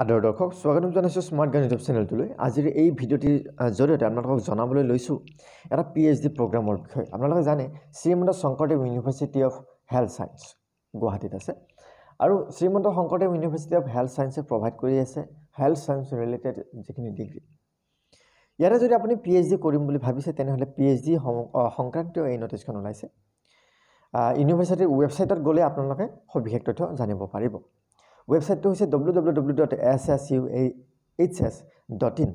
আদৰ দৰ্শক স্বাগতম জনাইছোঁ স্মাৰ্ট গান ইউটিউব চেনেলটোলৈ আজিৰ এই ভিডিঅ'টিৰ জৰিয়তে আপোনালোকক জনাবলৈ লৈছোঁ এটা পি এইচ ডি প্ৰগ্ৰামৰ বিষয়ে। আপোনালোকে জানে Srimanta Sankardev university of health science গুৱাহাটীত আছে। আৰু Srimanta Sankardev university of health ছায়েন্সে provide কৰি আছে হেল্থ ছায়েন্স ৰিলেটেড যিখিনি ডিগ্ৰী ইয়াতে যদি আপুনি পি এইচ ডি কৰিম বুলি ভাবিছে তেনেহ'লে পি এইচ ডি সংক্ৰান্তীয় এই নটিচখন ওলাইছে। ইউনিভাৰ্চিটিৰ ৱেবছাইটত গ'লে আপোনালোকে সবিশেষ তথ্য জানিব পাৰিব। ৱেবছাইটটো হৈছে W W W dot S S U H S dot in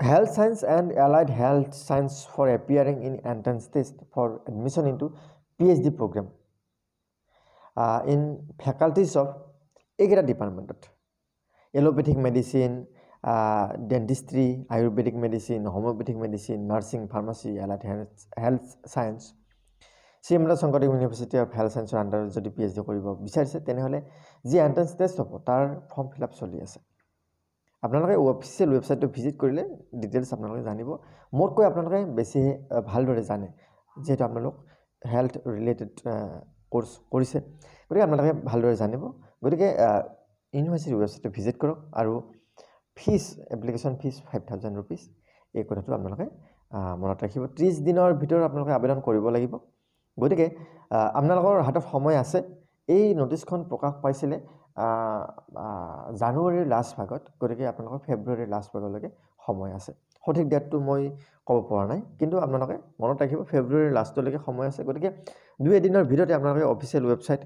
health science and allied health science for appearing in entrance test for admission into P H D program in faculties of এইকেইটা ডিপাৰ্টমেণ্টত allopathic medicine dentistry ayurvedic medicine homeopathic medicine nursing pharmacy allied health health Srimanta Sankardev university of health ছায়েন্সৰ আণ্ডাৰত যদি P H D কৰিব বিচাৰিছে তেনেহ'লে যি entrance test হ'ব তাৰ ফৰ্ম ফিল আপ চলি আছে। আপোনালোকে অফিচিয়েল ৱেবছাইটটো ভিজিট কৰিলে ডিটেইলছ আপোনালোকে জানিব। মোতকৈ আপোনালোকে বেছি ভালদৰে জানে যিহেতু আপোনালোক হেল্থ ৰিলেটেড ক'ৰ্চ কৰিছে। গতিকে আপোনালোকে ভালদৰে জানিব। গতিকে ইউনিভাৰ্চিটিৰ ৱেবছাইটটো ভিজিট কৰক আৰু fees application fees five thousand rupees এই কথাটো আপোনালোকে মনত ৰাখিব। ত্ৰিছ দিনৰ ভিতৰত আপোনালোকে আবেদন কৰিব লাগিব। গতিকে আপোনালোকৰ হাতত সময় আছে। এই নটিচখন প্ৰকাশ পাইছিলে জানুৱাৰীৰ লাষ্ট ভাগত গতিকে আপোনালোকৰ ফেব্ৰুৱাৰীৰ লাষ্ট ভাগলৈকে সময় আছে। সঠিক ডেটটো মই ক'ব পৰা নাই কিন্তু আপোনালোকে মনত ৰাখিব ফেব্ৰুৱাৰীৰ লাষ্টলৈকে সময় আছে। গতিকে দুই এদিনৰ ভিতৰতে আপোনালোকে অফিচিয়েল ৱেবছাইট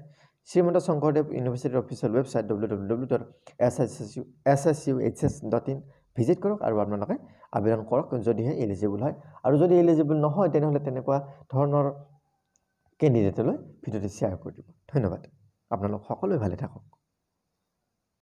শ্ৰীমন্ত শংকৰদেৱ ইউনিভাৰ্চিটিৰ official website W W W dot S S S U S S U H S dot in visit কৰক আৰু আপোনালোকে আবেদন কৰক যদিহে এলিজিবল হয়। আৰু যদি এলিজিবল নহয় তেনেহ'লে তেনেকুৱা ধৰণৰ কেণ্ডিডেটলৈ ভিডিঅ'টো শ্বেয়াৰ কৰি দিব। ধন্যবাদ। আপোনালোক সকলোৱে ভালে থাকক।